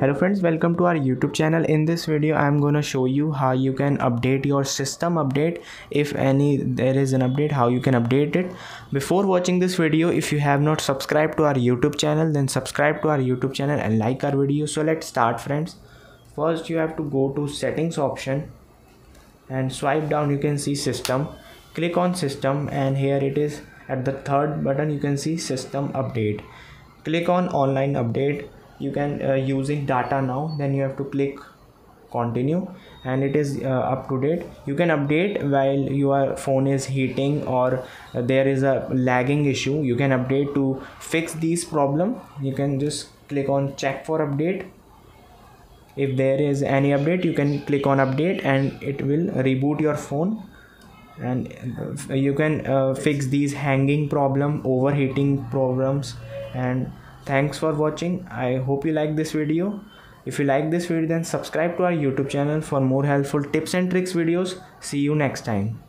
hello friends welcome to our youtube channel. In this video i'm gonna show you how you can update your system update. If any there is an update how you can update it. Before watching this video if you have not subscribed to our youtube channel then subscribe to our youtube channel and like our video. So let's start friends. First you have to go to settings option and swipe down. You can see system. Click on system and here it is at the third button. You can see system update. Click on online update you can uh, using data now then you have to click continue and it is uh, up to date. You can update while your phone is heating or uh, there is a lagging issue. You can update to fix these problem. You can just click on check for update. If there is any update you can click on update and it will reboot your phone. And uh, you can uh, fix these hanging problem overheating problems and thanks for watching. I hope you like this video. If you like this video then subscribe to our youtube channel for more helpful tips and tricks videos. See you next time